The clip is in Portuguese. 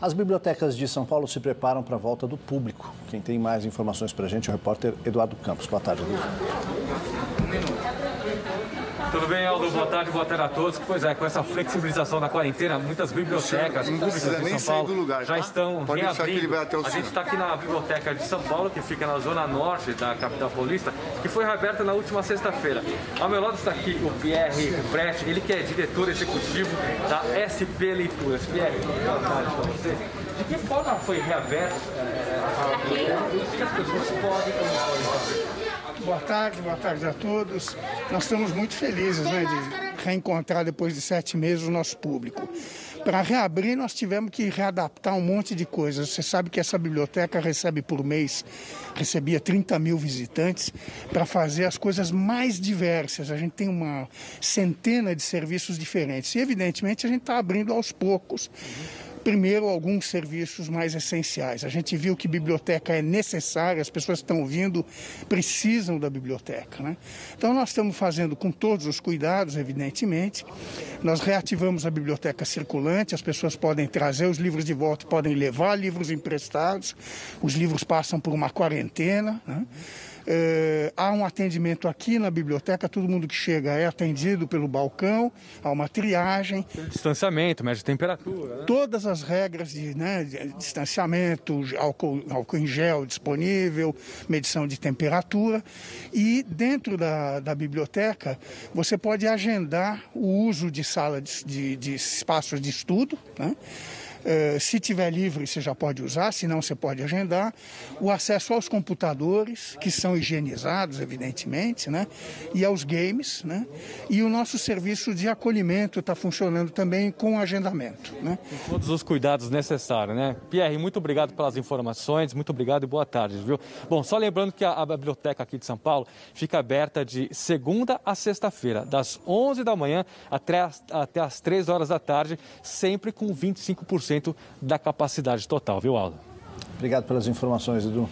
As bibliotecas de São Paulo se preparam para a volta do público. Quem tem mais informações para a gente é o repórter Eduardo Campos. Boa tarde, Eduardo. Tudo bem, Aldo? Boa tarde, boa tarde a todos. Pois é, com essa flexibilização da quarentena, muitas bibliotecas públicas de São Paulo lugar, já tá? estão Pode reabrindo. a gente está aqui na Biblioteca de São Paulo, que fica na zona norte da capital paulista, que foi reaberta na última sexta-feira. Ao meu lado está aqui o Pierre Brecht, ele que é diretor executivo da SP Leituras. Pierre, boa tarde para você. De que forma foi reaberta é, a biblioteca? O que as pessoas podem podem fazer? Boa tarde, boa tarde a todos. Nós estamos muito felizes né, de reencontrar depois de sete meses o nosso público. Para reabrir, nós tivemos que readaptar um monte de coisas. Você sabe que essa biblioteca recebe por mês, recebia 30 mil visitantes para fazer as coisas mais diversas. A gente tem uma centena de serviços diferentes. E, evidentemente, a gente está abrindo aos poucos. Primeiro, alguns serviços mais essenciais. A gente viu que biblioteca é necessária, as pessoas estão vindo, precisam da biblioteca. Né? Então, nós estamos fazendo com todos os cuidados, evidentemente. Nós reativamos a biblioteca circulante, as pessoas podem trazer os livros de volta, podem levar livros emprestados, os livros passam por uma quarentena. Né? É, há um atendimento aqui na biblioteca, todo mundo que chega é atendido pelo balcão, há uma triagem. Distanciamento, média temperatura. Né? Todas as regras de, né, de distanciamento, álcool, álcool em gel disponível, medição de temperatura. E dentro da, da biblioteca, você pode agendar o uso de sala de, de, de espaços de estudo. Né? Eh, se tiver livre, você já pode usar, se não, você pode agendar. O acesso aos computadores, que são higienizados, evidentemente, né? e aos games. Né? E o nosso serviço de acolhimento está funcionando também com agendamento. Né? Com todos os cuidados necessários, né? Pierre, muito obrigado pelas informações, muito obrigado e boa tarde, viu? Bom, só lembrando que a, a biblioteca aqui de São Paulo fica aberta de segunda a sexta-feira, das 11 da manhã até as, até as 3 horas da tarde, sempre com 25% da capacidade total, viu, Aldo? Obrigado pelas informações, Edu.